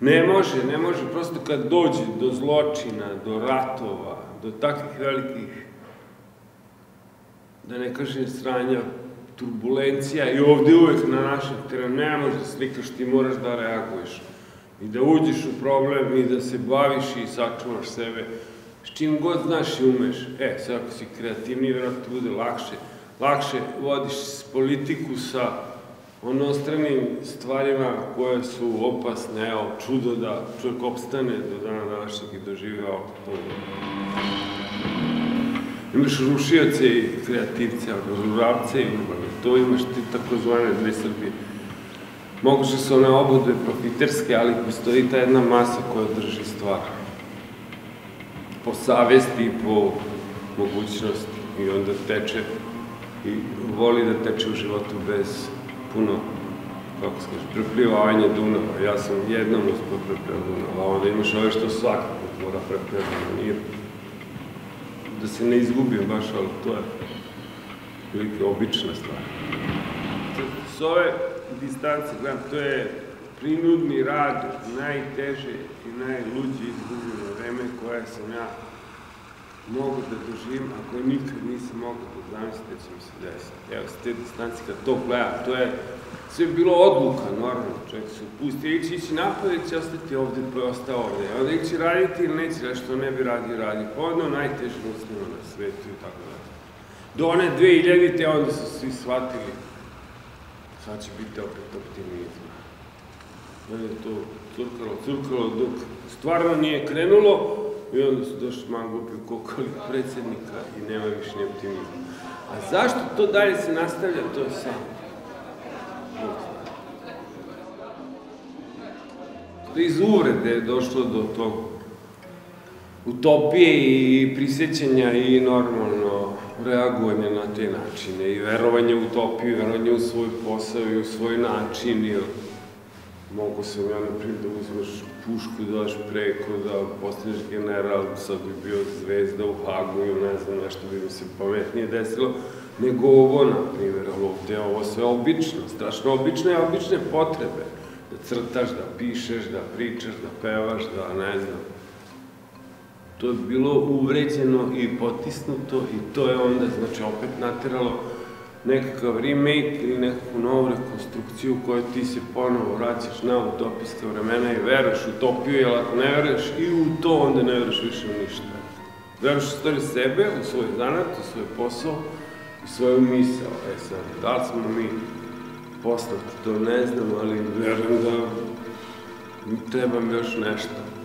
Ne može, ne može, prosto kad dođe do zločina, do ratova, do takvih velikih, da ne kažem sranja, turbulencija i ovde uvek na našem terenu ne možeš da slikaš, ti moraš da reaguješ i da uđeš u problem i da se baviš i sačuvaš sebe s čim god znaš i umeš. E, sad ako si kreativniji, vjerojatno bude lakše. Lakše vodiš politiku sa onostranim stvarima koje su opasne, evo, čudo da čovjek opstane do dana današnjeg i doživeo to. Imaš rušioce i kreativce, ruralce i urbane. To imaš ti takozvane dve Srbije. Moguće su one obude profiterske, ali postoji ta jedna masa koja drži stvar. Po savesti i po mogućnosti. I onda teče i voli da teče u životu bez puno, kako se kaže, preplivavanje Dunava. Ja sam jednom uspio preplivati Dunava, a onda imaš ove što svakako mora preplivati. Nije da se ne izgubim baš, ali to je velike obična stvar. S ove distance, gledam, to je prinudni rad, najteže i najluđe izgubljeno vreme koje sam ja mogu da doživim, ako nikad nisam mogu da zamislim da će mi se desiti. Evo, s te distance, kad to gledam, to je sve bilo odluka, normalno, čovjek se upusti, ići ići napad ili će ostati ovde, pa ovde. Onda ići raditi ili neće raditi, što ne bi radio, radi. Pa ono najteže usmeno na svetu i tako da. Do one 2000-te, onda su svi shvatili, sad će biti opet optimizma. Onda je to curkalo, curkalo, dok stvarno nije krenulo, i onda su došli mangupi ukokali predsednika i nema više ni optimizma. A zašto to dalje se nastavlja, to je samo. Iz uvrede je došlo do tog utopije i prisjećanja i normalno reagovanje na te načine i verovanje u utopiju, verovanje u svoj posao i u svoj način i mogu sam ja na primjer da uzmeš pušku, da daš preko, da postaneš general, sad bi bio zvezda u Hagu i ne znam nešto bi mi se pametnije desilo, nego ovo, na primjer, ali ovde ovo sve obično, strašno obične, obične potrebe. Da crtaš, da pišeš, da pričaš, da pevaš, da ne znam. To je bilo uvređeno i potisnuto i to je onda, znači, opet nateralo nekakav remake ili nekakvu novu rekonstrukciju u kojoj ti se ponovo vraćaš na utopijska vremena i veruješ u utopiju, jer ako ne veruješ i u to, onda ne veruješ više u ništa. Veruješ u stvari sebe, u svoj zanat, u svoj posao i svoju misao. E sad, da li smo mi poslati, to ne znam, ali verujem da trebam još nešto.